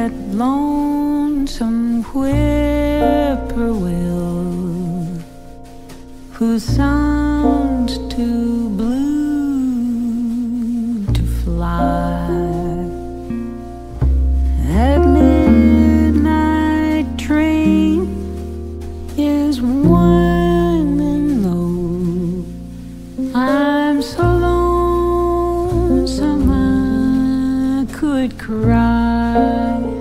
that lonesome whippoorwill who sounds too blue to fly. That midnight train is one and low I'm so lonesome I could cry sun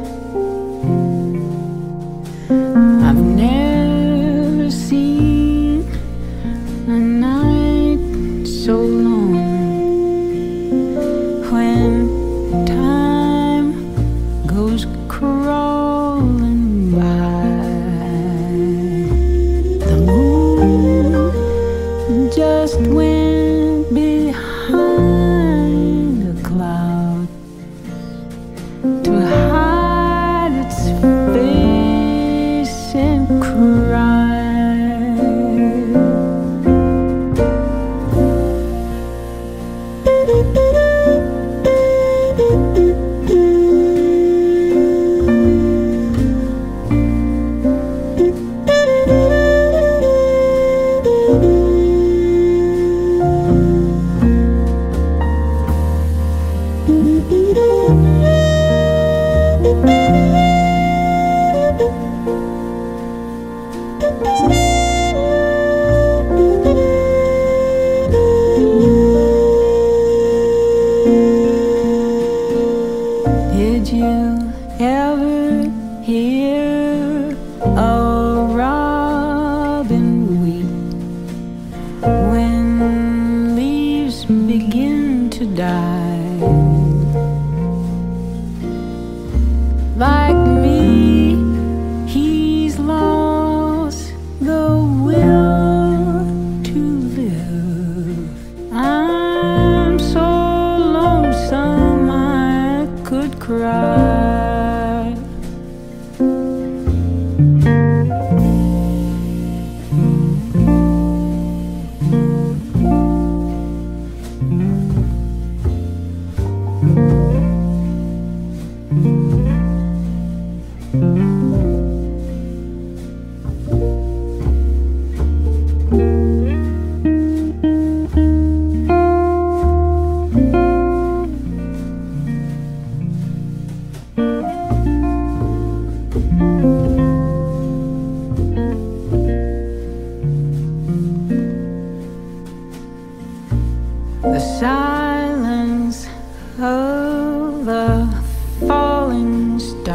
of a falling stars,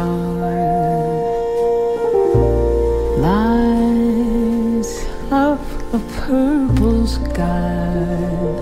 lies up a purple sky.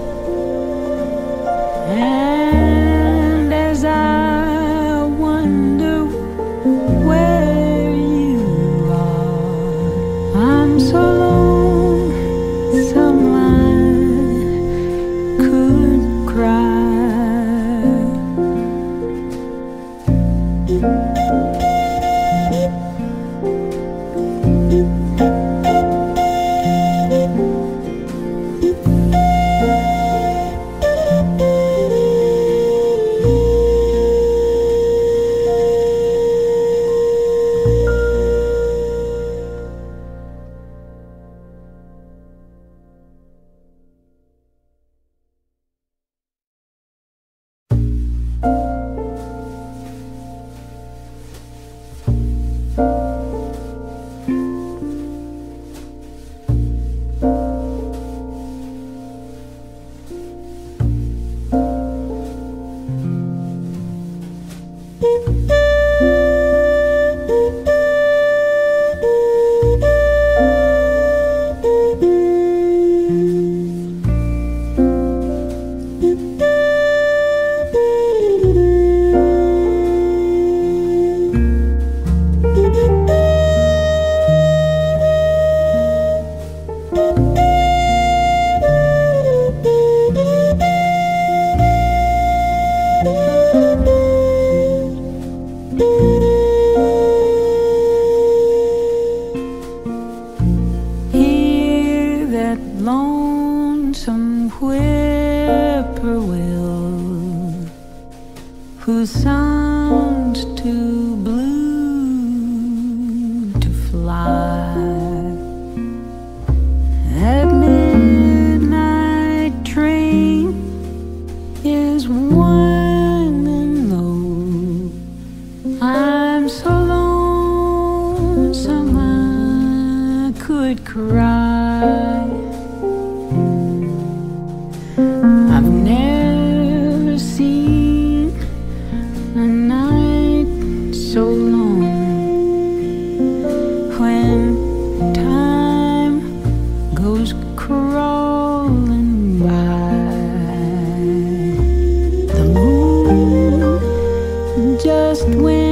Cry. I've never seen a night so long when time goes crawling by. The moon just went